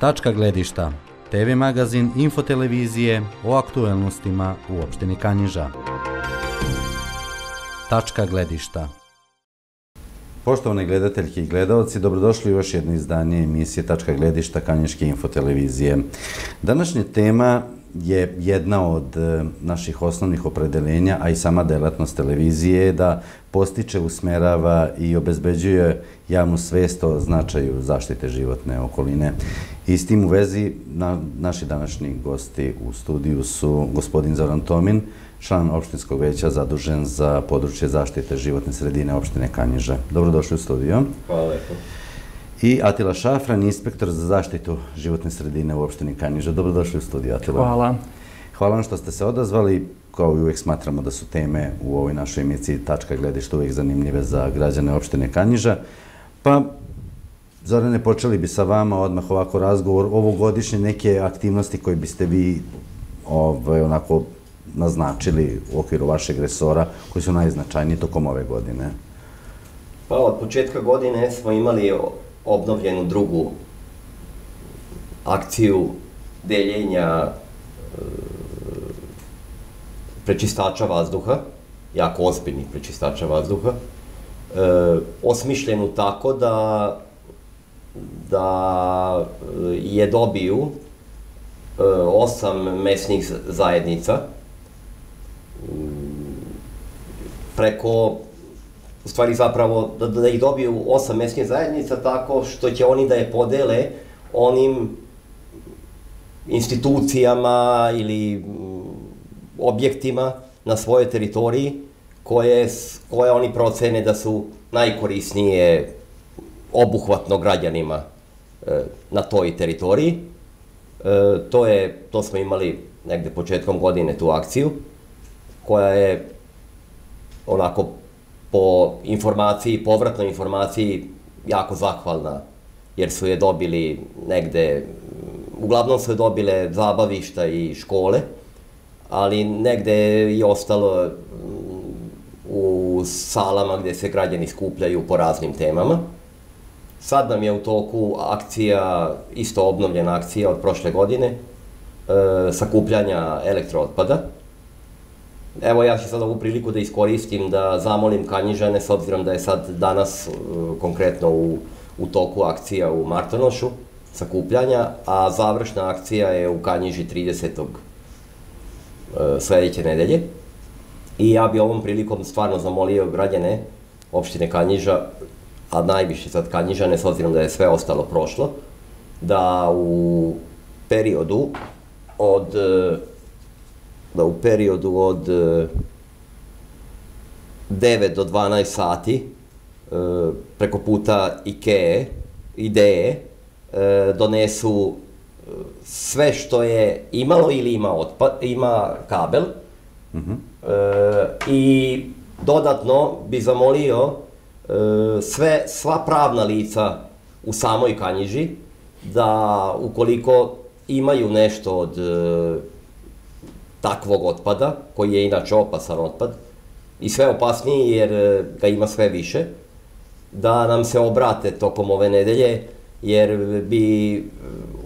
Tačka gledišta. TV magazin Infotelevizije o aktuelnostima u opštini Kanjiža. Tačka gledišta. Poštovane gledateljke i gledalci, dobrodošli u još jedno izdanje emisije Tačka gledišta Kanjiške infotelevizije. Današnja tema je jedna od e, naših osnovnih opredeljenja, a i sama delatnost televizije je da postiče, usmerava i obezbeđuje javnu svest o značaju zaštite životne okoline. I s tim u vezi na, naši današnji gosti u studiju su gospodin Zoran Tomin, član opštinskog veća zadužen za područje zaštite životne sredine opštine Kanjiža. Dobrodošli u studio. Hvala lepo. I Atila Šafran, inspektor za zaštitu životne sredine u opštini Kanjiža. Dobrodošli u studiju, Atila. Hvala. Hvala vam što ste se odazvali. Kao i uvijek smatramo da su teme u ovoj našoj emisiji Tačka gledišta uvijek zanimljive za građane opštine Kanjiža. Pa, Zorane, počeli bi sa vama odmah ovako razgovor. Ovogodišnje neke aktivnosti koje biste vi ovaj, onako naznačili u okviru vašeg resora, koji su najznačajniji tokom ove godine? Pa od početka godine smo imali obnovljenu drugu akciju deljenja e, prečistača vazduha, jako ozbiljnih prečistača vazduha, e, osmišljenu tako da da je dobiju e, osam mesnih zajednica preko u stvari zapravo da, da ih dobiju osam mesnih zajednica tako što će oni da je podele onim institucijama ili mm, objektima na svojoj teritoriji koje, koje oni procene da su najkorisnije obuhvatno građanima e, na toj teritoriji. E, to, je, to smo imali negde početkom godine tu akciju, koja je onako po informaciji, povratnoj informaciji jako zahvalna, jer su je dobili negde, uglavnom su je dobile zabavišta i škole, ali negde je i ostalo mm, u salama gde se građani skupljaju po raznim temama. Sad nam je u toku akcija, isto obnovljena akcija od prošle godine, e, sakupljanja elektrootpada. Evo ja ću sad ovu priliku da iskoristim da zamolim Kanjižane, s obzirom da je sad danas e, konkretno u, u toku akcija u Martonošu, sakupljanja, a završna akcija je u Kanjiži 30. E, sledeće nedelje. I ja bi ovom prilikom stvarno zamolio građane opštine Kanjiža a najviše sad Kanjižane, s obzirom da je sve ostalo prošlo, da u periodu od e, da u periodu od 9 e, do 12 sati e, preko puta IKEA ideje donesu sve što je imalo ili ima otpad, ima kabel mm -hmm. i dodatno bi zamolio E, sve, sva pravna lica u samoj Kanjiži, da ukoliko imaju nešto od e, takvog otpada, koji je inače opasan otpad, i sve opasniji jer e, ga ima sve više, da nam se obrate tokom ove nedelje, jer bi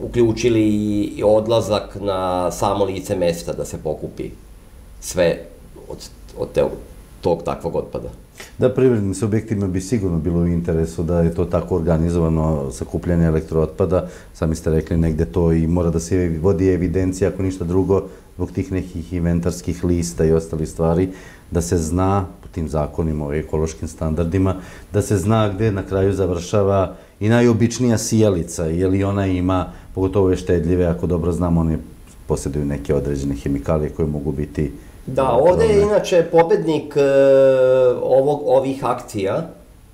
uključili i odlazak na samo lice mesta da se pokupi sve od, od te, tog takvog otpada. Da, privrednim subjektima bi sigurno bilo u interesu da je to tako organizovano sakupljanje elektrootpada. Sami ste rekli negde to i mora da se vodi evidencija, ako ništa drugo, zbog tih nekih inventarskih lista i ostalih stvari, da se zna po tim zakonima o ekološkim standardima, da se zna gde na kraju završava i najobičnija sijalica, je li ona ima, pogotovo je štedljive, ako dobro znamo, one posjeduju neke određene hemikalije koje mogu biti Da, ovde je inače pobednik e, ovog, ovih akcija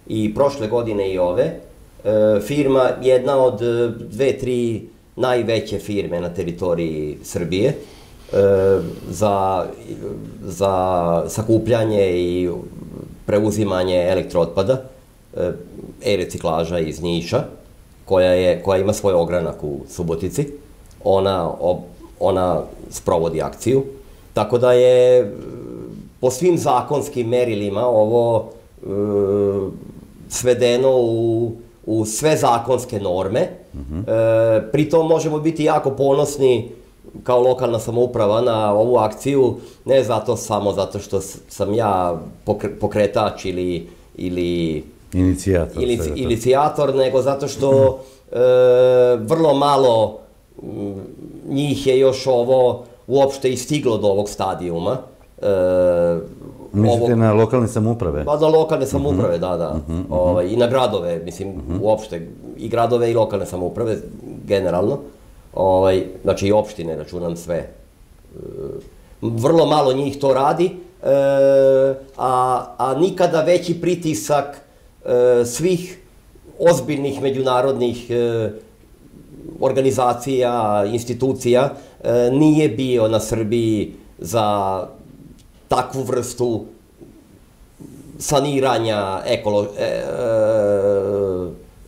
i prošle godine i ove, e, firma, jedna od e, dve, tri najveće firme na teritoriji Srbije za, za sakupljanje i preuzimanje elektrootpada, e, e-reciklaža iz Niša, koja, je, koja ima svoj ogranak u Subotici. Ona, ona sprovodi akciju Tako da je po svim zakonskim merilima ovo e, svedeno u u sve zakonske norme. Mm -hmm. pritom možemo biti jako ponosni kao lokalna samouprava na ovu akciju, ne zato samo zato što sam ja pokretač ili, ili inicijator, ili, inicijator nego zato što e, vrlo malo njih je još ovo uopšte i stiglo do ovog stadijuma. E, Mislite ovog, na lokalne samouprave? Pa na lokalne samouprave, uh -huh. da, da. Uh -huh, uh -huh. Ovaj, I na gradove, mislim, uh -huh. uopšte. I gradove i lokalne samouprave, generalno. Ovaj, znači i opštine, računam sve. E, vrlo malo njih to radi, e, a, a nikada veći pritisak e, svih ozbiljnih međunarodnih e, organizacija, institucija, nije bio na Srbiji za takvu vrstu saniranja ekolo, e, e,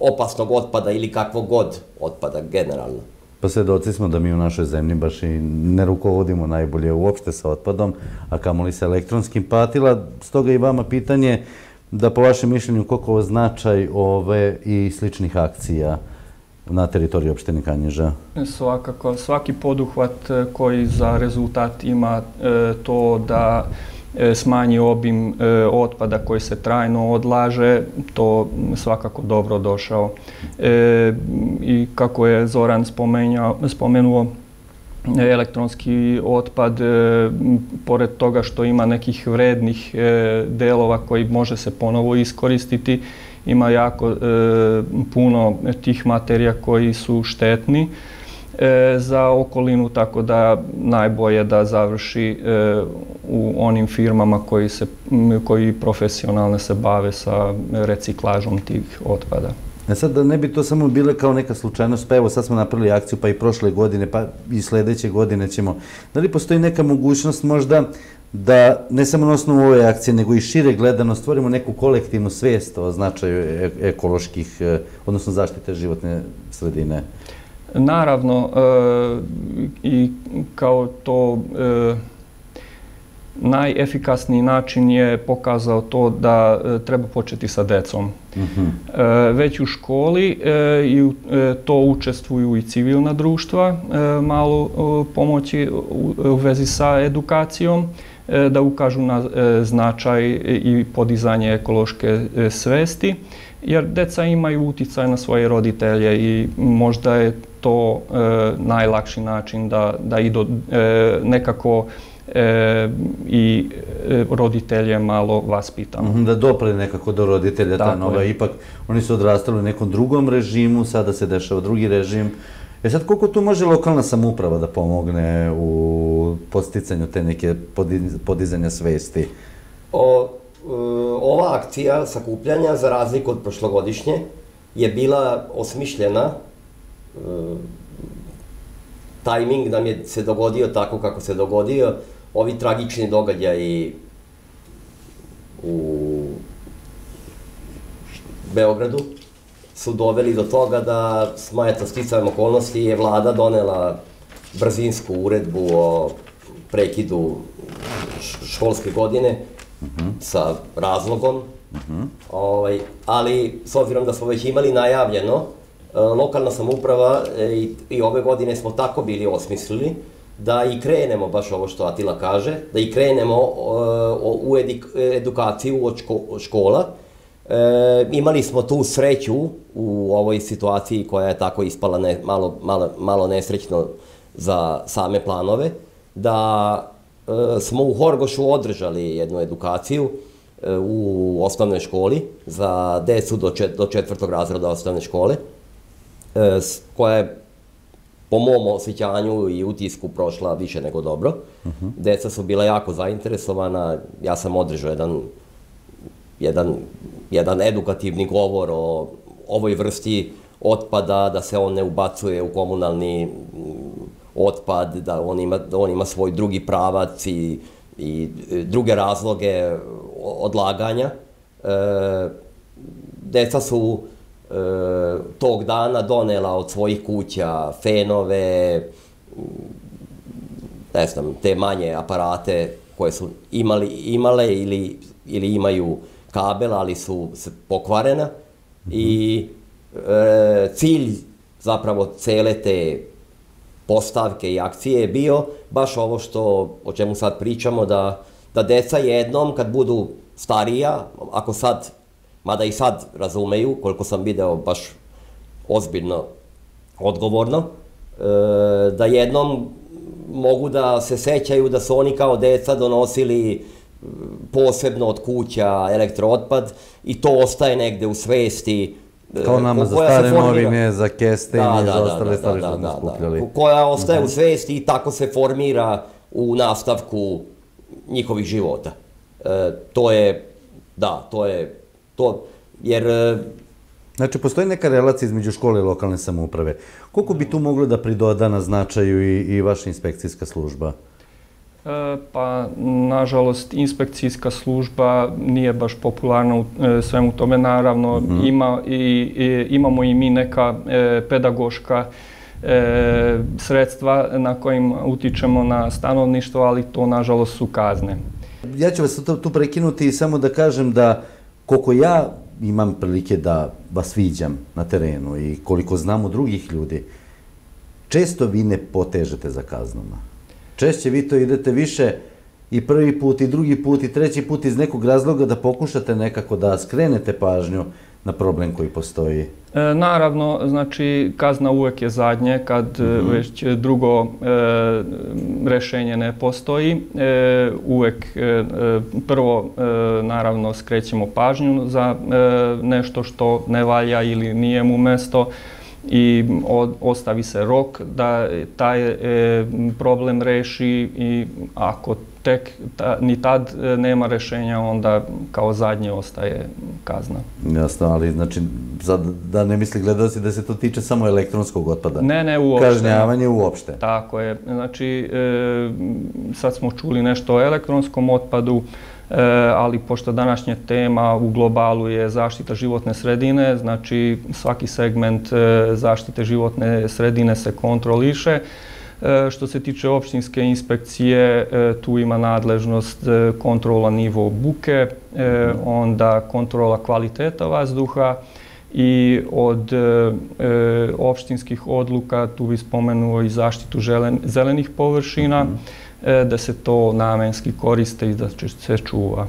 opasnog otpada ili kakvog god otpada generalno. Pa svedoci smo da mi u našoj zemlji baš i ne rukovodimo najbolje uopšte sa otpadom, a kamoli sa elektronskim patila. Stoga i vama pitanje da po vašem mišljenju koliko značaj ove i sličnih akcija na teritoriji opštine Kanjiža? Svakako, svaki poduhvat e, koji za rezultat ima e, to da e, smanji obim otpada koji se trajno odlaže, to svakako dobro došao. I kako je Zoran spomenuo, elektronski otpad, pored toga što ima nekih vrednih delova koji može se ponovo iskoristiti, ima jako e, puno tih materija koji su štetni e, za okolinu, tako da najbolje da završi e, u onim firmama koji, se, koji profesionalno se bave sa reciklažom tih otpada. E sad, da ne bi to samo bile kao neka slučajnost, pa evo sad smo napravili akciju, pa i prošle godine, pa i sledeće godine ćemo. Da li postoji neka mogućnost možda da ne samo na osnovu ove akcije, nego i šire gledano stvorimo neku kolektivnu svijest o značaju e ekoloških, e, odnosno zaštite životne sredine? Naravno, e, i kao to e, najefikasniji način je pokazao to da e, treba početi sa decom. -huh. e, već u školi e, i e, to učestvuju i civilna društva, malo pomoći u, u vezi sa edukacijom. E, da ukažu na e, značaj i podizanje ekološke e, svesti, jer deca imaju uticaj na svoje roditelje i možda je to najlakši način da, da i do, nekako e, i roditelje malo vaspitamo. Mhm, da dopre nekako do roditelja ta nova, ipak oni su odrastali u nekom drugom režimu, sada se dešava drugi režim. E sad, koliko tu može lokalna samuprava da pomogne u posticanju te neke podizanja svesti? O, e, ova akcija sakupljanja, za razliku od prošlogodišnje, je bila osmišljena e, tajming nam je se dogodio tako kako se dogodio, ovi tragični događaji u Beogradu, su doveli do toga da, eto, sticajem okolnosti, je vlada donela brzinsku uredbu o prekidu školske godine uh mhm. -huh. sa razlogom. Uh mhm. -huh. ovaj, ali, s obzirom da smo već imali najavljeno, e, lokalna samuprava e, i, i ove godine smo tako bili osmislili da i krenemo, baš ovo što Atila kaže, da i krenemo uh, u edukaciju od ško, škola, E, imali smo tu sreću u ovoj situaciji koja je tako ispala ne, malo, malo, malo nesrećno za same planove, da e, smo u Horgošu održali jednu edukaciju e, u osnovnoj školi za decu do, čet, do četvrtog razreda osnovne škole, e, koja je po mom osjećanju i utisku prošla više nego dobro. Uh mhm. -huh. Deca su bila jako zainteresovana, ja sam održao jedan, jedan jedan edukativni govor o ovoj vrsti otpada, da se on ne ubacuje u komunalni mm, otpad, da on ima, da on ima svoj drugi pravac i, i druge razloge odlaganja. E, deca su e, tog dana donela od svojih kuća fenove, mm, ne znam, te manje aparate koje su imali, imale ili, ili imaju kabel, ali su pokvarena mm -hmm. i E, cilj zapravo cele te postavke i akcije je bio baš ovo što, o čemu sad pričamo, da, da deca jednom kad budu starija, ako sad, mada i sad razumeju, koliko sam video baš ozbiljno, odgovorno, e, da jednom mogu da se sećaju da su oni kao deca donosili posebno od kuća elektrootpad i to ostaje negde u svesti Kao nama za stare novine, za keste da, i da, za da, ostale da, stvari što smo skupljali. Koja ostaje u mhm. svesti i tako se formira u nastavku njihovih života. E, to je, da, to je, to, jer... E, znači, postoji neka relacija između škole i lokalne samouprave. Koliko bi tu moglo da pridoda na značaju i, i vaša inspekcijska služba? E, pa, nažalost, inspekcijska služba nije baš popularna u e, svemu tome. Naravno, mm -hmm. ima i, i, imamo i mi neka e, pedagoška e, sredstva na kojim utičemo na stanovništvo, ali to, nažalost, su kazne. Ja ću vas tu prekinuti i samo da kažem da koliko ja imam prilike da vas viđam na terenu i koliko znam od drugih ljudi, često vi ne potežete za kaznama češće vi to idete više i prvi put i drugi put i treći put iz nekog razloga da pokušate nekako da skrenete pažnju na problem koji postoji? E, naravno, znači kazna uvek je zadnje kad mm -hmm. već drugo e, rešenje ne postoji. E, uvek e, prvo e, naravno skrećemo pažnju za nešto što ne valja ili nije mu mesto i od, ostavi se rok da taj e, problem reši i ako tek ta, ni tad e, nema rešenja, onda kao zadnje ostaje kazna. Jasno, ali znači, da ne misli gledalci da se to tiče samo elektronskog otpada? Ne, ne, uopšte. Kažnjavanje uopšte? Tako je. Znači, e, sad smo čuli nešto o elektronskom otpadu, ali pošto današnja tema u globalu je zaštita životne sredine, znači svaki segment e, zaštite životne sredine se kontroliše. E, što se tiče opštinske inspekcije, tu ima nadležnost kontrola nivo buke, onda kontrola kvaliteta vazduha i od opštinskih odluka, tu bi spomenuo i zaštitu zelenih površina, mhm. E, da se to namenski koriste i da se čuva.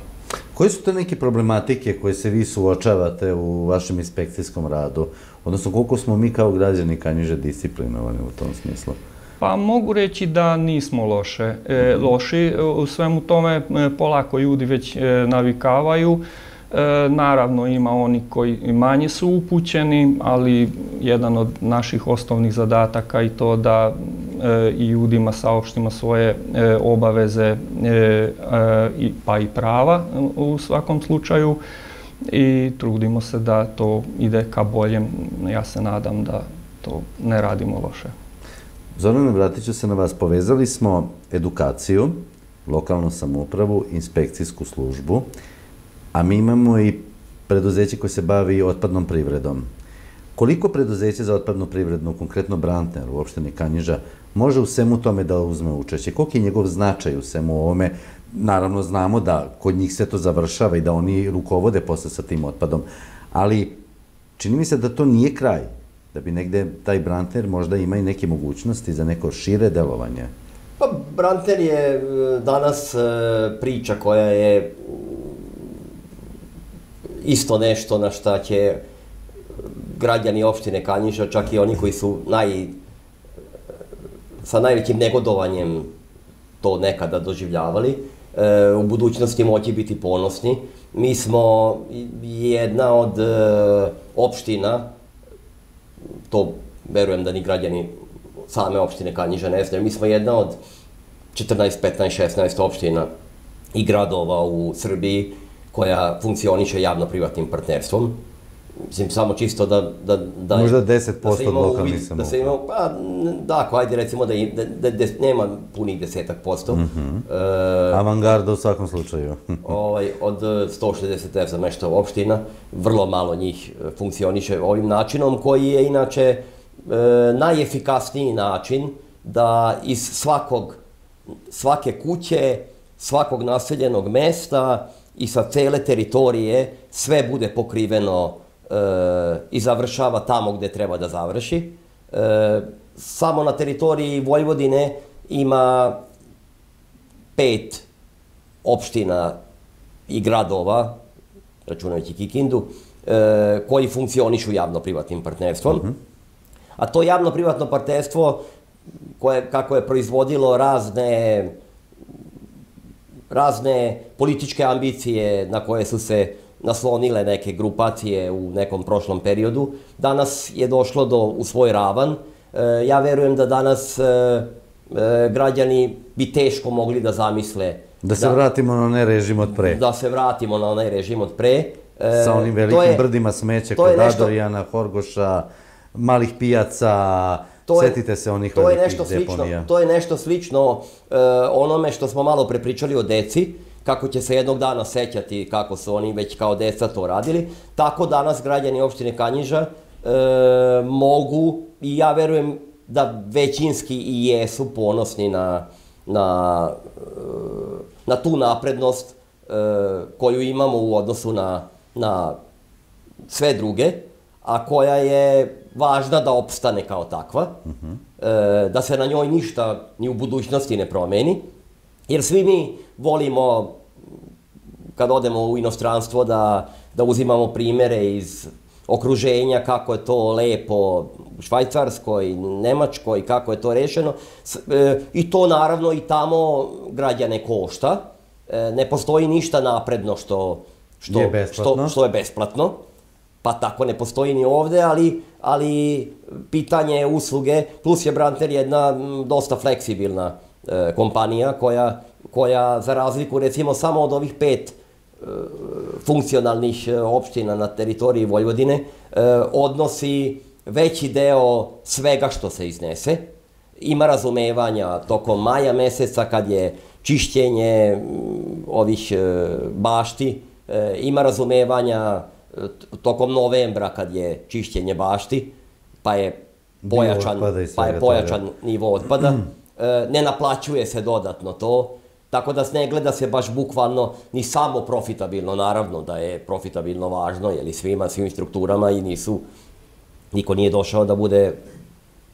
Koje su to neke problematike koje se vi suočavate u vašem inspekcijskom radu? Odnosno, koliko smo mi kao građani kanjiže disciplinovani u tom smislu? Pa mogu reći da nismo loše, e, loši. U svemu tome e, polako ljudi već e, navikavaju. E, naravno ima oni koji manje su upućeni, ali jedan od naših osnovnih zadataka i to da e, i ljudima saopštimo svoje e, obaveze e, e, pa i prava u svakom slučaju i trudimo se da to ide ka boljem. Ja se nadam da to ne radimo loše. Zorane, vratit ću se na vas. Povezali smo edukaciju, lokalnu samoupravu, inspekcijsku službu a mi imamo i preduzeće koje se bavi otpadnom privredom. Koliko preduzeće za otpadnu privrednu, konkretno Brantner u opštini Kanjiža, može u svemu tome da uzme učešće? Koliko je njegov značaj u svemu ovome? Naravno, znamo da kod njih se to završava i da oni rukovode posle sa tim otpadom, ali čini mi se da to nije kraj, da bi negde taj Brantner možda ima i neke mogućnosti za neko šire delovanje. Pa, Brantner je e, danas e, priča koja je isto nešto na šta će građani opštine Kanjiža, čak i oni koji su naj, sa najvećim negodovanjem to nekada doživljavali, e, u budućnosti moći biti ponosni. Mi smo jedna od e, opština, to verujem da ni građani same opštine Kanjiža ne znaju, mi smo jedna od 14, 15, 16 opština i gradova u Srbiji koja funkcioniše javno-privatnim partnerstvom. Mislim, samo čisto da... da, da Možda 10% da od lokalnih Da se ima, pa, da, ako ajde recimo da, da, da, da nema punih desetak posto. Mm -hmm. e, Avangarda u svakom slučaju. ovaj, od 160 za nešto opština, vrlo malo njih e, funkcioniše ovim načinom, koji je inače e, najefikasniji način da iz svakog, svake kuće, svakog naseljenog mesta, i sa cele teritorije sve bude pokriveno e, i završava tamo gde treba da završi. E, samo na teritoriji Vojvodine ima pet opština i gradova, računajući Kikindu, e, koji funkcionišu javno-privatnim partnerstvom. -hmm. A to javno-privatno partnerstvo, koje, kako je proizvodilo razne razne političke ambicije na koje su se naslonile neke grupacije u nekom prošlom periodu, danas je došlo do, u svoj ravan. E, ja verujem da danas e, e, građani bi teško mogli da zamisle Da se da, vratimo na onaj režim od pre. Da se vratimo na onaj režim od pre. E, Sa onim velikim je, brdima smeća kod nešto, Adorijana, Horgoša, malih pijaca, to je, setite se onih to je nešto deponija. Slično, to je nešto slično e, onome što smo malo prepričali o deci, kako će se jednog dana sećati kako su oni već kao deca to radili. Tako danas građani opštine Kanjiža e, mogu, i ja verujem da većinski i jesu ponosni na, na, e, na tu naprednost koju imamo u odnosu na, na sve druge, a koja je važna da opstane kao takva, uh -huh. e, da se na njoj ništa ni u budućnosti ne promeni, jer svi mi volimo kad odemo u inostranstvo da, da uzimamo primere iz okruženja, kako je to lepo u Švajcarskoj, Nemačkoj, kako je to rešeno. E, I to naravno i tamo građane košta. E, ne postoji ništa napredno što, što, je što, što je besplatno. Pa tako ne postoji ni ovde, ali, ali pitanje usluge, plus je Branter jedna dosta fleksibilna e, kompanija koja, koja za razliku recimo samo od ovih pet funkcionalnih e, opština na teritoriji Vojvodine e, odnosi veći deo svega što se iznese. Ima razumevanja tokom maja meseca kad je čišćenje ovih e, bašti, ima razumevanja tokom novembra kad je čišćenje bašti, pa je pojačan, pa je pojačan nivo otpada. Ne naplaćuje se dodatno to Tako da ne gleda se baš bukvalno ni samo profitabilno, naravno da je profitabilno važno, jeli svima, svim strukturama i nisu, niko nije došao da bude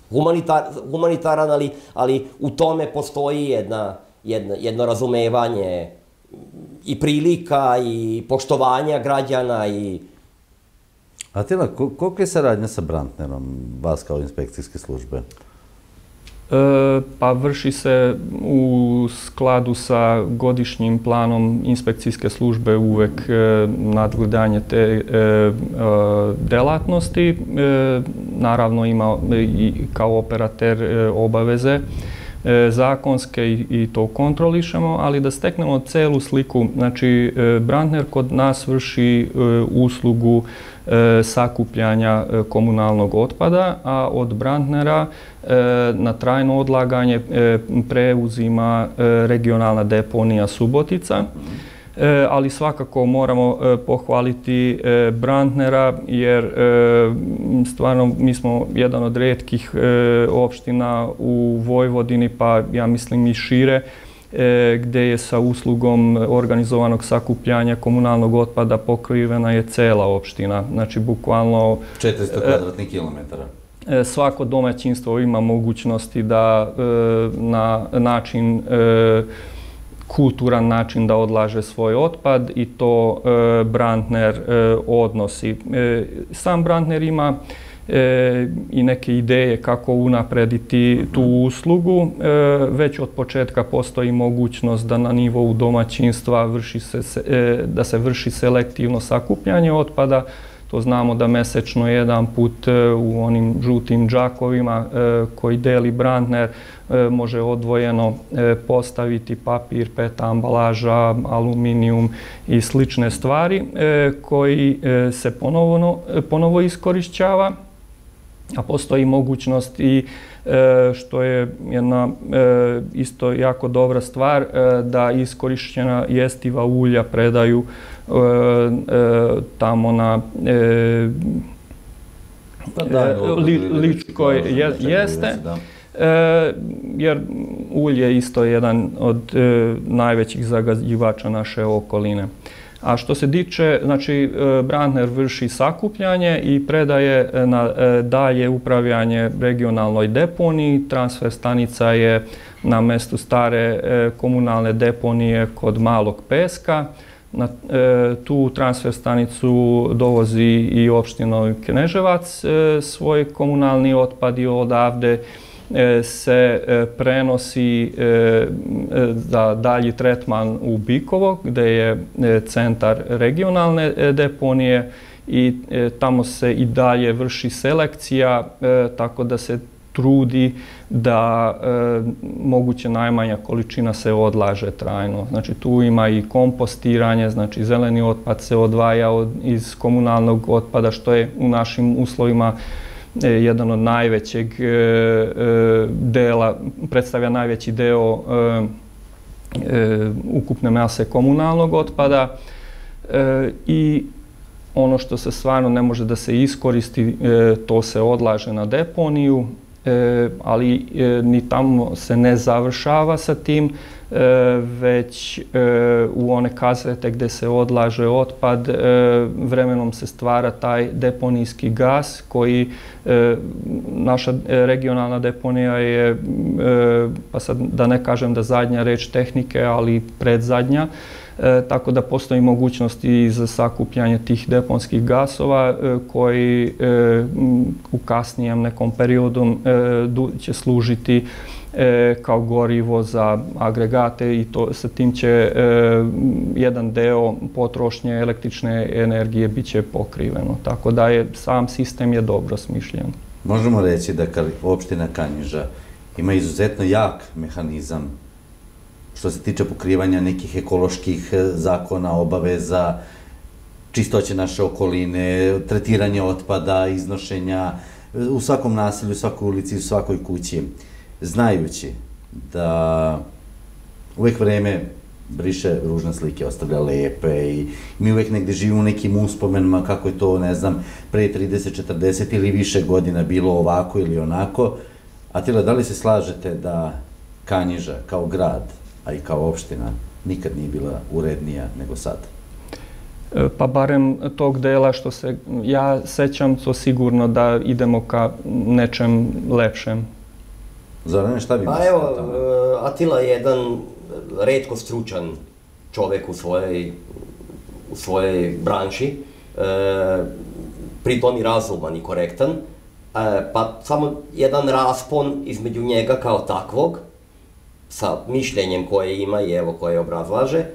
humanitar, humanitaran, ali, ali u tome postoji jedna, jedna, jedno razumevanje i prilika i poštovanja građana i Atila, koliko je saradnja sa Brantnerom, vas kao inspekcijske službe? E, pa vrši se u skladu sa godišnjim planom inspekcijske službe uvek e, nadgledanje te e, delatnosti. Naravno ima i kao operater obaveze zakonske i, to kontrolišemo, ali da steknemo celu sliku, znači Brandner kod nas vrši uslugu sakupljanja komunalnog otpada, a od Brandnera E, na trajno odlaganje e, preuzima e, regionalna deponija Subotica. Ali svakako moramo pohvaliti Brandnera jer stvarno mi smo jedan od redkih opština u Vojvodini pa ja mislim i šire gde je sa uslugom organizovanog sakupljanja komunalnog otpada pokrivena je cela opština. Znači, bukvalno... 400 kvadratnih kilometara. E, svako domaćinstvo ima mogućnosti da e, na način e, kulturan način da odlaže svoj otpad i to Brandner odnosi. Sam Brandner ima i neke ideje kako unaprediti tu uslugu. već od početka postoji mogućnost da na nivou domaćinstva vrši se, da se vrši selektivno sakupljanje otpada, To znamo da mesečno jedan put e, u onim žutim džakovima e, koji deli Brandner e, može odvojeno postaviti papir, peta ambalaža, aluminijum i slične stvari koji se ponovo, ponovo iskorišćava a postoji mogućnost i što je jedna isto jako dobra stvar da iskorišćena jestiva ulja predaju tamo na e, pa da, e, li, Ličkoj je, jeste. Da. E, jer ulje isto jedan od e, najvećih zagađivača naše okoline. A što se tiče, znači, Brandner vrši sakupljanje i predaje na dalje upravljanje regionalnoj deponiji. Transfer stanica je na mestu stare komunalne deponije kod Malog Peska. Na e, tu transfer stanicu dovozi i opština Kneževac e, svoj komunalni otpad i odavde e, se e, prenosi e, e, za dalji tretman u Bikovo, gde je centar regionalne deponije i tamo se i dalje vrši selekcija, tako da se trudi da e, moguće najmanja količina se odlaže trajno. Znači tu ima i kompostiranje, znači zeleni otpad se odvaja od, iz komunalnog otpada što je u našim uslovima e, jedan od najvećeg e, e, dela, predstavlja najveći deo e, e, ukupne mase komunalnog otpada i ono što se stvarno ne može da se iskoristi, to se odlaže na deponiju e, ali e, ni tamo se ne završava sa tim, e, već e, u one kazete gde se odlaže otpad, vremenom se stvara taj deponijski gas koji naša regionalna deponija je, pa sad da ne kažem da zadnja reč tehnike, ali predzadnja, tako da postoji mogućnost i za sakupljanje tih deponskih gasova e, koji e, u kasnijem nekom periodu e, će služiti e, kao gorivo za agregate i to sa tim će e, jedan deo potrošnje električne energije biće pokriveno. Tako da je sam sistem je dobro smišljen. Možemo reći da opština Kanjiža ima izuzetno jak mehanizam što se tiče pokrivanja nekih ekoloških e, zakona, obaveza, čistoće naše okoline, tretiranje otpada, iznošenja e, u svakom naselju, u svakoj ulici, u svakoj kući, znajući da uvek vreme briše ružne slike, ostavlja lepe i mi uvek negde živimo u nekim uspomenima kako je to, ne znam, pre 30, 40 ili više godina bilo ovako ili onako. Atila, da li se slažete da Kanjiža kao grad a i kao opština nikad nije bila urednija nego sad. E, pa barem tog dela što se ja sećam, to sigurno da idemo ka nečem lepšem. Zorane, šta bi Pa evo, e, Atila je jedan redko stručan čovek u svojoj, u svojoj branši, e, pritom i razuman i korektan, e, pa samo jedan raspon između njega kao takvog sa mišljenjem koje ima i evo koje obrazlaže,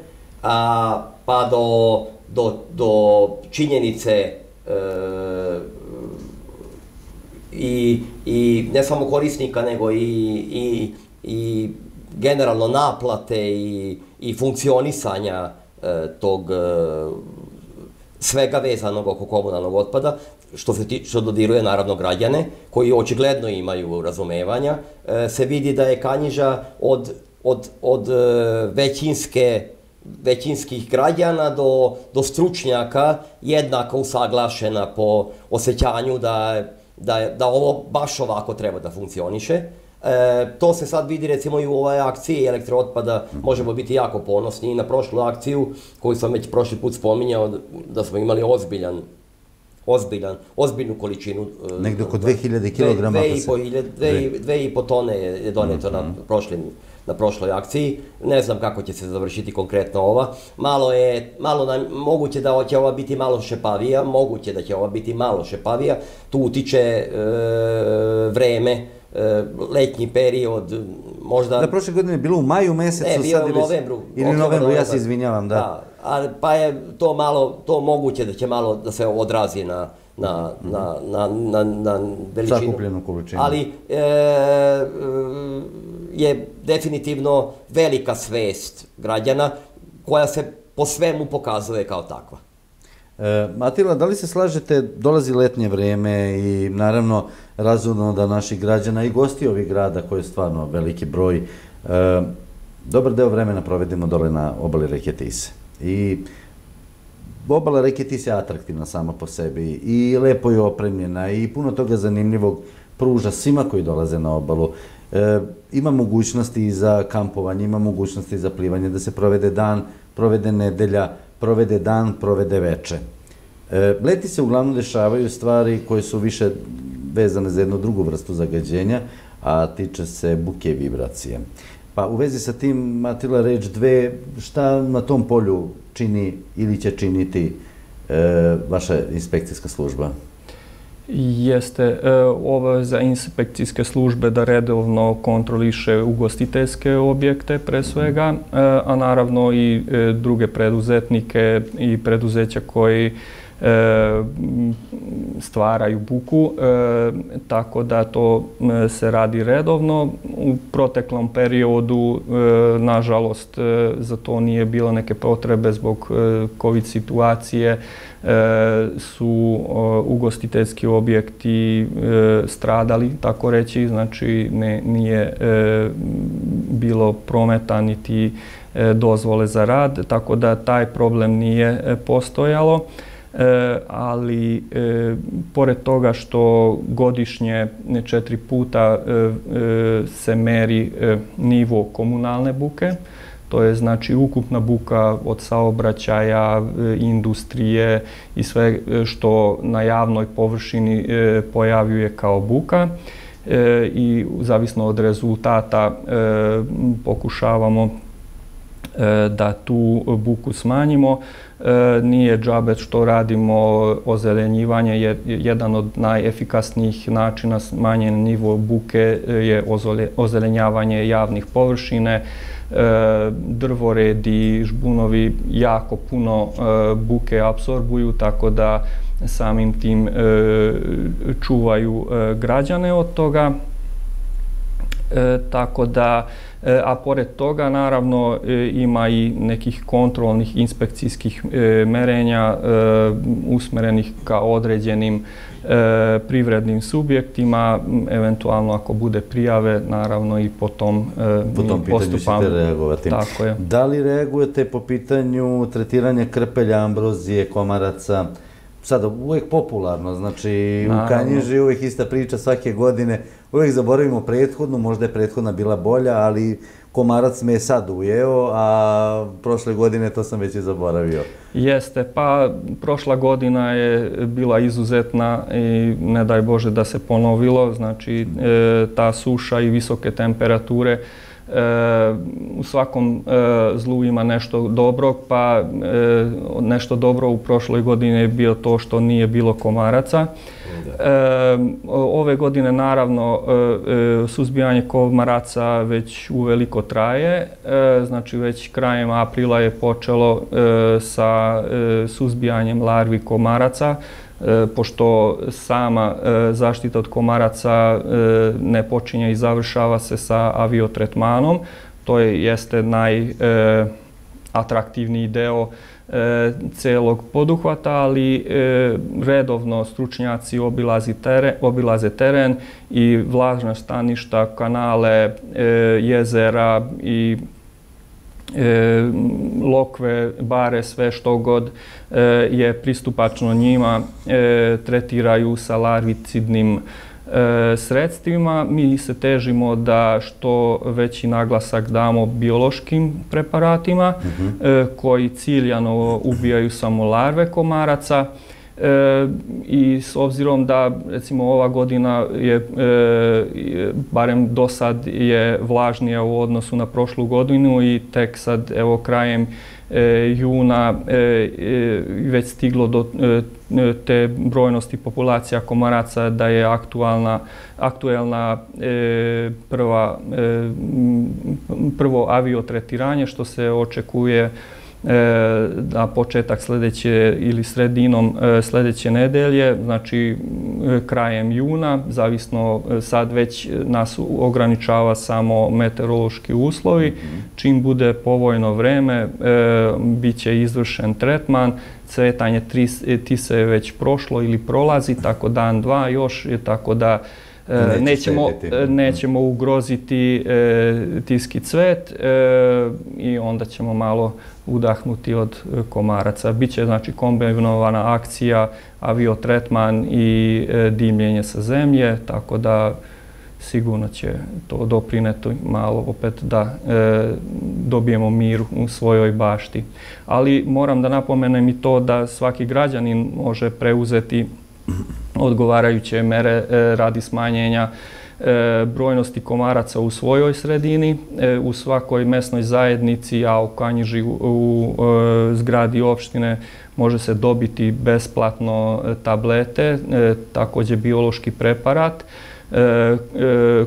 a, pa do, do, do činjenice e, i, i ne samo korisnika, nego i, i, i generalno naplate i, i funkcionisanja e, tog e, svega vezanog oko komunalnog otpada, što se ti, što dodiruje naravno građane, koji očigledno imaju razumevanja, e, se vidi da je Kanjiža od, od, od e, većinske većinskih građana do, do stručnjaka jednako usaglašena po osjećanju da, da, da ovo baš ovako treba da funkcioniše. E, to se sad vidi recimo i u ovoj akciji elektrootpada, možemo biti jako ponosni i na prošlu akciju koju sam već prošli put spominjao da smo imali ozbiljan ozbiljan, ozbiljnu količinu. E, Negde oko 2000 kg. Dve, dve, i po, dve, dve i po tone je doneto mm -hmm. na, mhm. prošlim, na prošloj akciji. Ne znam kako će se završiti konkretno ova. Malo je, malo na, moguće da će ova biti malo šepavija, moguće da će ova biti malo šepavija. Tu utiče e, vreme, letnji period, možda... Da, prošle godine je bilo u maju mesecu. Ne, bio u novembru. Ili u novembru, ja se izvinjavam, da. da a, pa je to malo, to moguće da će malo da se odrazi na, na, na, na, na, na veličinu. Zakupljenu količinu. Ali e, je definitivno velika svest građana koja se po svemu pokazuje kao takva. E, Matila, da li se slažete, dolazi letnje vreme i naravno razumno da naših građana i gosti ovih grada, koji je stvarno veliki broj, e, dobar deo vremena provedemo dole na obali reke Tise. I obala reke Tis je atraktivna sama po sebi i lepo je opremljena i puno toga zanimljivog pruža svima koji dolaze na obalu. E, ima mogućnosti za kampovanje, ima mogućnosti za plivanje, da se provede dan, provede nedelja, provede dan, provede veče. E, leti se uglavnom dešavaju stvari koje su više vezane za jednu drugu vrstu zagađenja, a tiče se buke i vibracije. Pa u vezi sa tim, Matila, reč dve, šta na tom polju čini ili će činiti e, vaša inspekcijska služba? Jeste e, obaveza inspekcijske službe da redovno kontroliše ugostiteljske objekte pre svega, e, a naravno i e, druge preduzetnike i preduzeća koji stvaraju buku, tako da to se radi redovno. U proteklom periodu, nažalost, za to nije bilo neke potrebe zbog COVID situacije, su ugostiteljski objekti stradali, tako reći, znači ne, nije bilo prometa niti dozvole za rad, tako da taj problem nije postojalo. E, ali e, pored toga što godišnje četiri puta e, se meri nivo komunalne buke, to je znači ukupna buka od saobraćaja, industrije i sve što na javnoj površini pojavljuje kao buka i zavisno od rezultata pokušavamo da tu buku smanjimo. E, nije džabe što radimo ozelenjivanje, je jedan od najefikasnijih načina smanjenja nivo buke e, je ozelenjavanje javnih površine, e, drvoredi, žbunovi jako puno buke apsorbuju, tako da samim tim čuvaju građane od toga. Tako da E, a pored toga naravno e, ima i nekih kontrolnih inspekcijskih e, merenja usmerenih ka određenim privrednim subjektima, eventualno ako bude prijave, naravno i po tom, po tom pitanju ćete reagovati. Tako je. Da li reagujete po pitanju tretiranja krpelja, ambrozije, komaraca, sada uvek popularno, znači Naravno. u Kanjiži uvek ista priča svake godine, uvek zaboravimo prethodnu, možda je prethodna bila bolja, ali komarac me je sad ujeo, a prošle godine to sam već i zaboravio. Jeste, pa prošla godina je bila izuzetna i ne daj Bože da se ponovilo, znači e, ta suša i visoke temperature E, u svakom e, zlu ima nešto dobrog, pa e, nešto dobro u prošloj godini je bio to što nije bilo komaraca. E, ove godine naravno e, suzbijanje komaraca već uveliko traje, e, znači već krajem aprila je počelo e, sa e, suzbijanjem larvi komaraca. E, pošto sama e, zaštita od komaraca e, ne počinje i završava se sa aviotretmanom. To je, jeste najatraktivniji deo celog poduhvata, ali redovno stručnjaci obilaze teren i vlažna staništa, kanale, jezera i e, lokve, bare, sve što god e, je pristupačno njima, e, tretiraju sa larvicidnim e, sredstvima. Mi se težimo da što veći naglasak damo biološkim preparatima uh mhm. -huh. koji ciljano ubijaju samo larve komaraca. E, I s obzirom da recimo ova godina je, e, barem do sad je vlažnija u odnosu na prošlu godinu i tek sad evo krajem e, juna e, e, već stiglo do e, te brojnosti populacija komaraca da je aktualna, aktuelna prva, prvo aviotretiranje što se očekuje na početak sledeće ili sredinom e, sledeće nedelje, znači e, krajem juna, zavisno e, sad već nas ograničava samo meteorološki uslovi. Mhm. Čim bude povojno vreme, e, bit će izvršen tretman, cvetanje tise je već prošlo ili prolazi, tako dan, dva još, tako da E, nećemo, e, nećemo ugroziti e, tiski cvet e, i onda ćemo malo udahnuti od e, komaraca. Biće znači kombinovana akcija, aviotretman i e, dimljenje sa zemlje, tako da sigurno će to doprineti malo opet da e, dobijemo mir u svojoj bašti. Ali moram da napomenem i to da svaki građanin može preuzeti odgovarajuće mere radi smanjenja brojnosti komaraca u svojoj sredini, e, u svakoj mesnoj zajednici, a u Kanjiži u, u e, zgradi opštine može se dobiti besplatno e, tablete, e, takođe biološki preparat, E, e,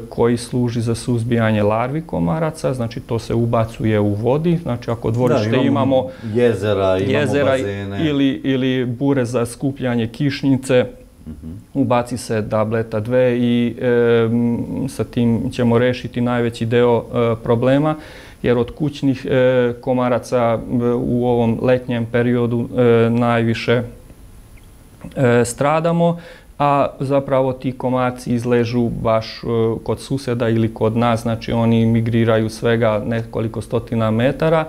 koji služi za suzbijanje larvi komaraca, znači to se ubacuje u vodi, znači ako dvorište da, imamo, imamo jezera, imamo jezera bazene. Ili, ili bure za skupljanje kišnjice. Ubaci se tableta dve i sa tim ćemo rešiti najveći deo e, problema jer od kućnih e, komaraca e, u ovom letnjem periodu najviše stradamo a zapravo ti komarci izležu baš kod suseda ili kod nas, znači oni migriraju svega nekoliko stotina metara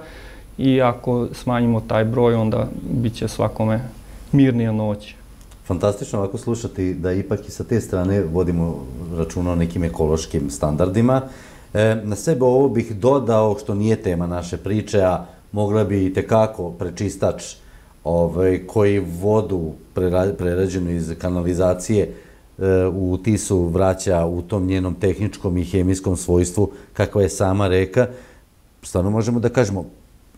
i ako smanjimo taj broj, onda bit će svakome mirnija noć. Fantastično ovako slušati da ipak i sa te strane vodimo računa o nekim ekološkim standardima. E, na sebe ovo bih dodao, što nije tema naše priče, a mogla bi i tekako prečistač ovaj, koji vodu prerađenu iz kanalizacije e, u Tisu vraća u tom njenom tehničkom i hemijskom svojstvu kakva je sama reka, stvarno možemo da kažemo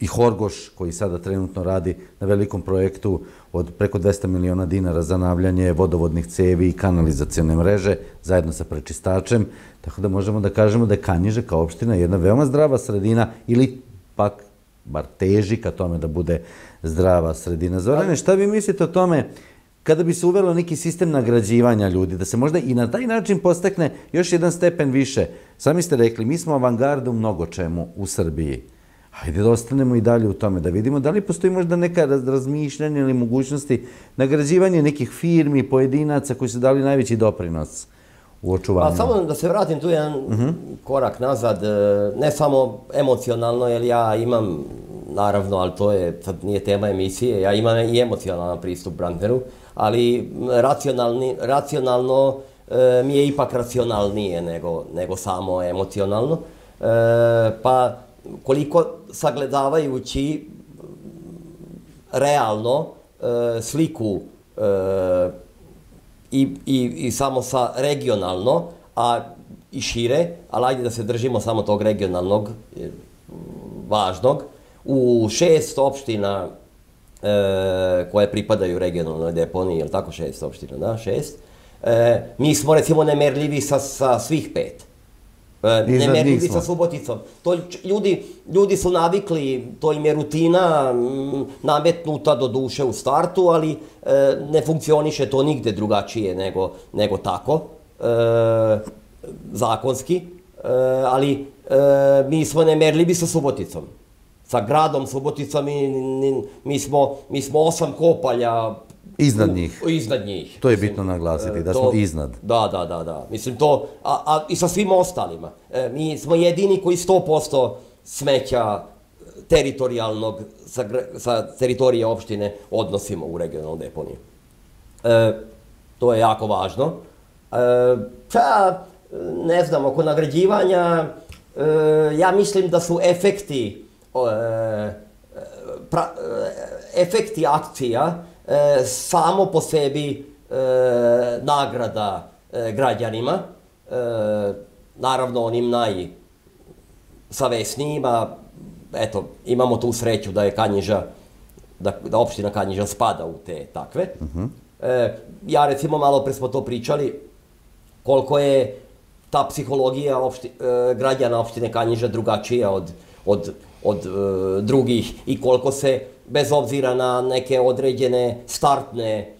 i Horgoš, koji sada trenutno radi na velikom projektu od preko 200 miliona dinara za navljanje vodovodnih cevi i kanalizacijone mreže, zajedno sa prečistačem, tako da možemo da kažemo da je Kanjiže kao opština jedna veoma zdrava sredina ili pak bar teži ka tome da bude zdrava sredina. Zorane, šta vi mislite o tome kada bi se uvelo neki sistem nagrađivanja ljudi, da se možda i na taj način postakne još jedan stepen više? Sami ste rekli, mi smo avangarda u mnogo čemu u Srbiji. Hajde da ostanemo i dalje u tome, da vidimo da li postoji možda neka razmišljanja ili mogućnosti nagrađivanja nekih firmi, pojedinaca koji su dali najveći doprinos u očuvanju. Pa samo da se vratim tu jedan uh mhm. -huh. korak nazad, e, ne samo emocionalno, jer ja imam, naravno, ali to je, sad nije tema emisije, ja imam i emocionalan pristup Brandneru, ali racionalni, racionalno e, mi je ipak racionalnije nego, nego samo emocionalno. E, pa koliko sagledavajući realno e, sliku e, i, i, i samo sa regionalno, a i šire, ali ajde da se držimo samo tog regionalnog, e, važnog. U šest opština e, koje pripadaju regionalnoj deponiji, je li tako šest opština, da, šest, e, mi smo recimo nemerljivi sa, sa svih pet. E, nemerljivi sa Suboticom. To ljudi, ljudi su navikli, to im je rutina m, nametnuta do duše u startu, ali e, ne funkcioniše to nigde drugačije nego, nego tako, e, zakonski, e, ali e, mi smo nemerljivi sa Suboticom. Sa gradom Subotica mi, mi, mi, smo, mi smo osam kopalja Iznad njih. Iznad njih. To je bitno naglasiti, da to, smo iznad. Da, da, da, da. Mislim to, a, a i sa svim ostalima. E, mi smo jedini koji 100% smeća teritorijalnog, sa, sa teritorije opštine odnosimo u regionalnu deponiju. E, to je jako važno. E, pa, ne znam, oko nagrađivanja, e, ja mislim da su efekti, e, pra, e, efekti akcija e, samo po sebi e, nagrada e, građanima, e, naravno onim najsavesnijima, eto, imamo tu sreću da je Kanjiža, da, da opština Kanjiža spada u te takve. Uh mhm. -huh. e, ja recimo malo pre smo to pričali, koliko je ta psihologija opšti, e, građana opštine Kanjiža drugačija od, od, od e, drugih i koliko se bez obzira na neke određene startne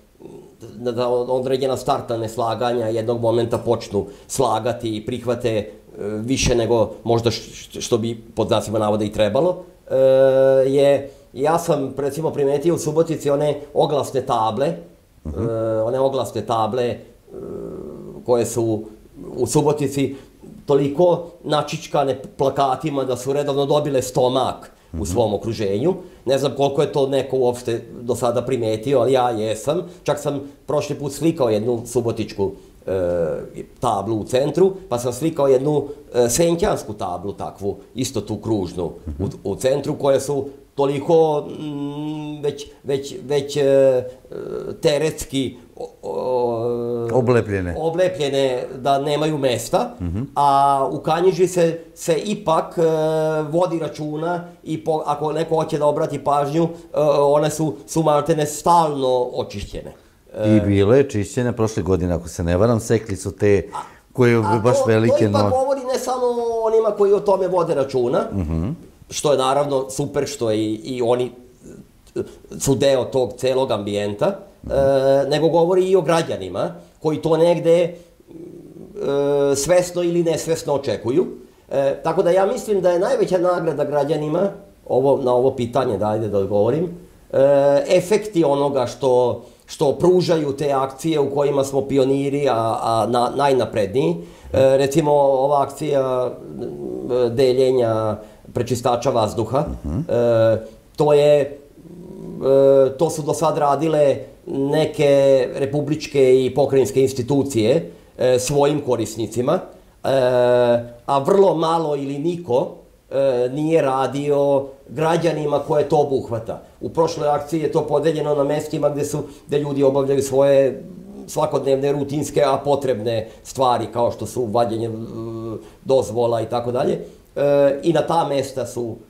da određena startna neslaganja jednog momenta počnu slagati i prihvate e, više nego možda što bi pod znacima navoda i trebalo, e, je, ja sam recimo primetio u Subotici one oglasne table, uh mhm. -huh. one oglasne table koje su u Subotici toliko načičkane plakatima da su redovno dobile stomak u svom okruženju. Ne znam koliko je to neko uopšte do sada primetio, ali ja jesam. Čak sam prošli put slikao jednu subotičku e, tablu u centru, pa sam slikao jednu e, senćansku tablu takvu, isto tu kružnu u, u centru, koje su toliko mm, već, već, već e, teretski o, o, Oblepljene. oblepljene da nemaju mesta, a u Kanjiži se, se ipak e, vodi računa i po, ako neko hoće da obrati pažnju, e, one su, su maltene stalno očišćene. I bilo je čišćenja prošle godine, ako se ne varam, sekli su te koje A baš to, velike. to ipak no... govori ne samo onima koji o tome vode računa, što je naravno super, što je i, i oni e, su deo tog celog ambijenta, e, nego govori i o građanima koji to negde e, svesno ili nesvesno očekuju. E, tako da ja mislim da je najveća nagrada građanima, ovo, na ovo pitanje da ajde da odgovorim, e, efekti onoga što, što pružaju te akcije u kojima smo pioniri, a, a na, najnapredniji. E, recimo ova akcija deljenja prečistača vazduha, e, to je to su do sad radile neke republičke i pokrajinske institucije e, svojim korisnicima, e, a vrlo malo ili niko e, nije radio građanima koje to obuhvata. U prošloj akciji je to podeljeno na mestima gde su gde ljudi obavljaju svoje svakodnevne rutinske a potrebne stvari kao što su vađenje e, dozvola i tako dalje. E, I na ta mesta su E,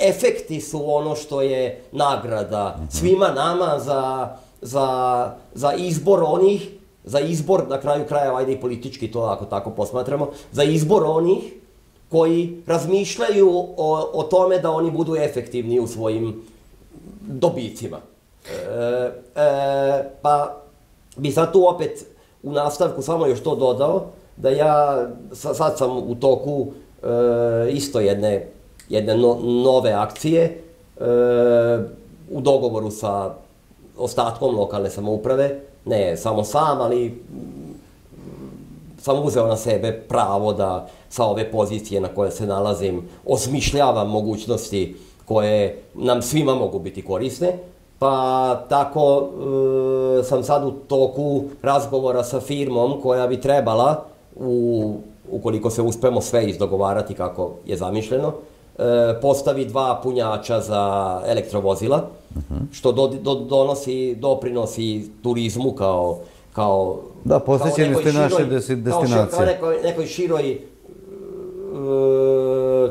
efekti su ono što je nagrada svima nama za, za, za izbor onih, za izbor, na kraju krajeva, ajde i politički to ako tako posmatramo, za izbor onih koji razmišljaju o, o tome da oni budu efektivni u svojim dobicima. E, e, pa bi sad tu opet u nastavku samo još to dodao, da ja sa- sad sam u toku e, isto jedne, jedne no, nove akcije e, u dogovoru sa ostatkom lokalne samouprave, ne samo sam, ali sam uzeo na sebe pravo da sa ove pozicije na koje se nalazim osmišljavam mogućnosti koje nam svima mogu biti korisne. Pa tako e, sam sad u toku razgovora sa firmom koja bi trebala, u, ukoliko se uspemo sve izdogovarati kako je zamišljeno, postavi dva punjača za elektrovozila, što do, do, donosi doprinosi turizmu kao kao Da, nekoj ste naše desi- kao destinacije. Kao nekoj, nekoj široj e,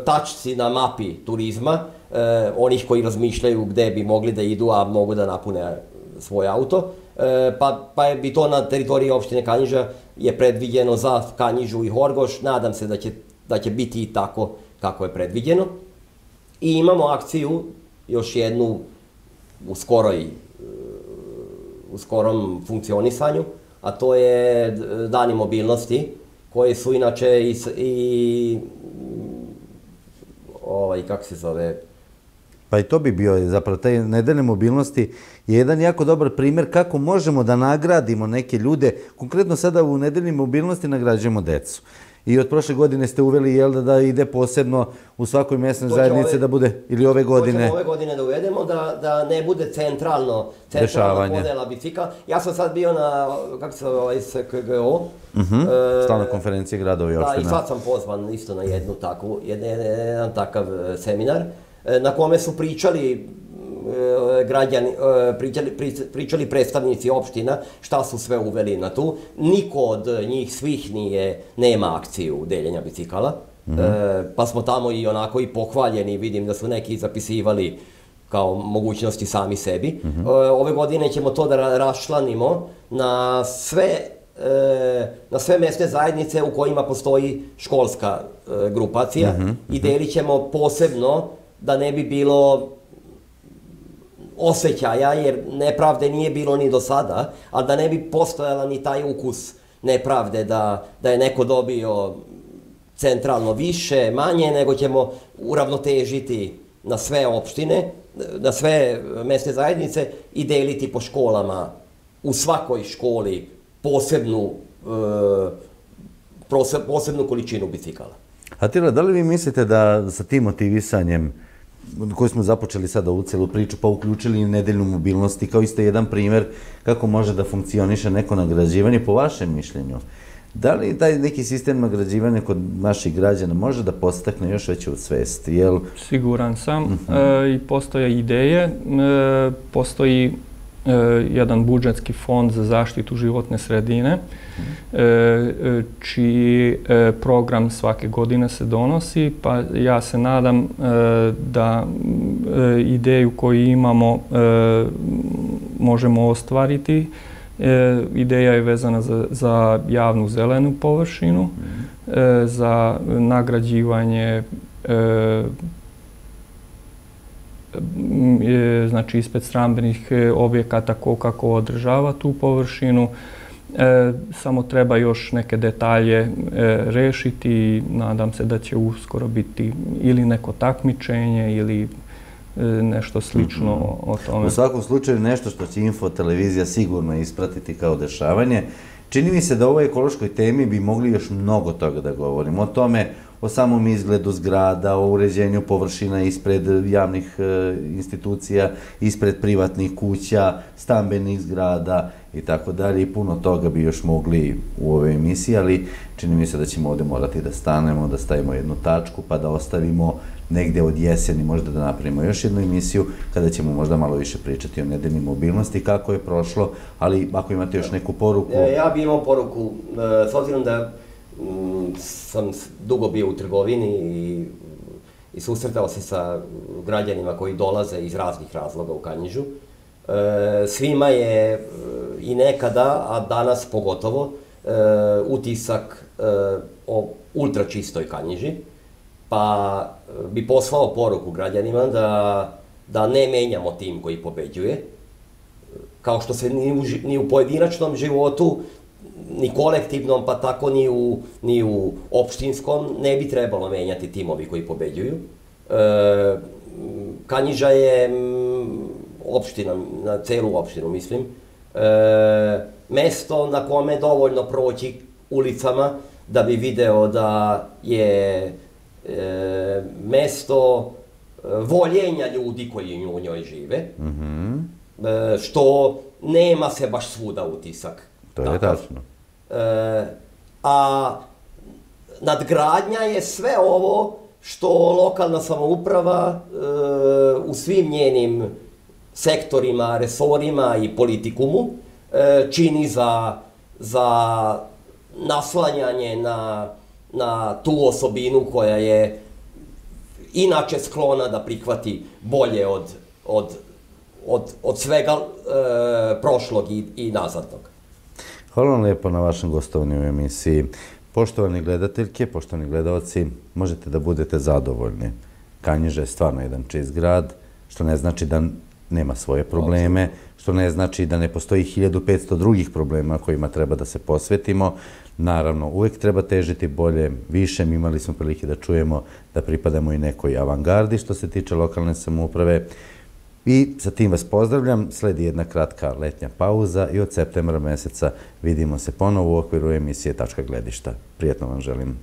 tačci na mapi turizma, e, onih koji razmišljaju gde bi mogli da idu, a mogu da napune svoj auto. E, pa, pa je bi to na teritoriji opštine Kanjiža je predviđeno za Kanjižu i Horgoš. Nadam se da će, da će biti i tako kako je predviđeno. I imamo akciju, još jednu u skoroj u skorom funkcionisanju, a to je dani mobilnosti, koji su inače i, i ovaj, kako se zove, Pa i to bi bio zapravo taj nedeljne mobilnosti je jedan jako dobar primjer kako možemo da nagradimo neke ljude. Konkretno sada u nedeljnim mobilnosti nagrađujemo decu. I od prošle godine ste uveli jel da, da ide posebno u svakoj mesnoj zajednici da bude ili ove godine. ove godine da uvedemo, da, da ne bude centralno, centralna Dešavanje. podela bicikla. Ja sam sad bio na, kako se zove, ovaj SKGO. Mhm. e, Stalna konferencija gradova i Da, i opština. sad sam pozvan isto na jednu takvu, jedan, jedan takav e, seminar, e, na kome su pričali građani, e, pričali, pri- pričali predstavnici opština šta su sve uveli na tu. Niko od njih svih nije, nema akciju deljenja bicikala. E, pa smo tamo i onako i pohvaljeni, vidim da su neki zapisivali kao mogućnosti sami sebi. E, ove godine ćemo to da ra- raščlanimo na sve e, na sve mesne zajednice u kojima postoji školska e, grupacija i delit ćemo posebno da ne bi bilo osjećaja, jer nepravde nije bilo ni do sada, ali da ne bi postojala ni taj ukus nepravde da, da je neko dobio centralno više, manje, nego ćemo uravnotežiti na sve opštine, na sve mesne zajednice i deliti po školama u svakoj školi posebnu, e, posebnu količinu bicikala. Atila, da li vi mislite da sa tim motivisanjem koju smo započeli sada u celu priču, pa uključili i nedeljnu mobilnost i kao isto jedan primer kako može da funkcioniše neko nagrađivanje po vašem mišljenju. Da li taj neki sistem nagrađivanja kod naših građana može da postakne još veću svest? Jel... Siguran sam uh -huh. e, i postoje ideje, e, postoji e, jedan budžetski fond za zaštitu životne sredine, e, e, čiji e, program svake godine se donosi, pa ja se nadam e, da ideju koju imamo možemo ostvariti. Ideja je vezana za, za javnu zelenu površinu, za nagrađivanje znači ispred strambenih e, objekata ko kako održava tu površinu. E, samo treba još neke detalje e, rešiti i nadam se da će uskoro biti ili neko takmičenje ili E, nešto slično mm -hmm. o tome. U svakom slučaju nešto što će info televizija sigurno ispratiti kao dešavanje. Čini mi se da o ovoj ekološkoj temi bi mogli još mnogo toga da govorimo. O tome, o samom izgledu zgrada, o uređenju površina ispred javnih e, institucija, ispred privatnih kuća, stambenih zgrada i tako dalje. I puno toga bi još mogli u ovoj emisiji, ali čini mi se da ćemo ovde morati da stanemo, da stavimo jednu tačku, pa da ostavimo negde od jeseni možda da napravimo još jednu emisiju kada ćemo možda malo više pričati o nedeljnim mobilnosti, kako je prošlo, ali ako imate još neku poruku... E, ja bih imao poruku, e, s obzirom da sam dugo bio u trgovini i, i susretao se sa građanima koji dolaze iz raznih razloga u Kanjižu. E, svima je i nekada, a danas pogotovo, utisak o ultračistoj Kanjiži pa e, bi poslao poruku građanima da, da ne menjamo tim koji pobeđuje, kao što se ni u, ni u pojedinačnom životu, ni kolektivnom, pa tako ni u, ni u opštinskom, ne bi trebalo menjati timovi koji pobeđuju. E, Kanjiža je opština, na celu opštinu mislim, e, mesto na kome dovoljno proći ulicama da bi video da je e, mesto e, voljenja ljudi koji u njoj žive, mm -hmm. e, što nema se baš svuda utisak. To je tačno. E, a nadgradnja je sve ovo što lokalna samouprava e, u svim njenim sektorima, resorima i politikumu e, čini za, za naslanjanje na na tu osobinu koja je inače sklona da prihvati bolje od, od, od, od svega e, prošlog i, i nazadnog. Hvala vam lijepo na vašem gostovanju u emisiji. Poštovani gledateljke, poštovani gledalci, možete da budete zadovoljni. Kanjiža je stvarno jedan čist grad, što ne znači da nema svoje probleme, što ne znači da ne postoji 1500 drugih problema kojima treba da se posvetimo. Naravno, uvek treba težiti bolje, više. Imali smo prilike da čujemo da pripadamo i nekoj avangardi što se tiče lokalne samouprave. I sa tim vas pozdravljam. Sledi jedna kratka letnja pauza i od septembra meseca vidimo se ponovo u okviru emisije Tačka gledišta. Prijetno vam želim.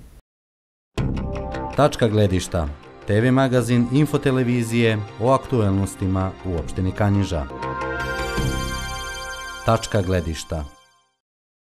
Tačka gledišta. TV magazin Infotelevizije o aktuelnostima u opštini Kanjiža. Tačka gledišta.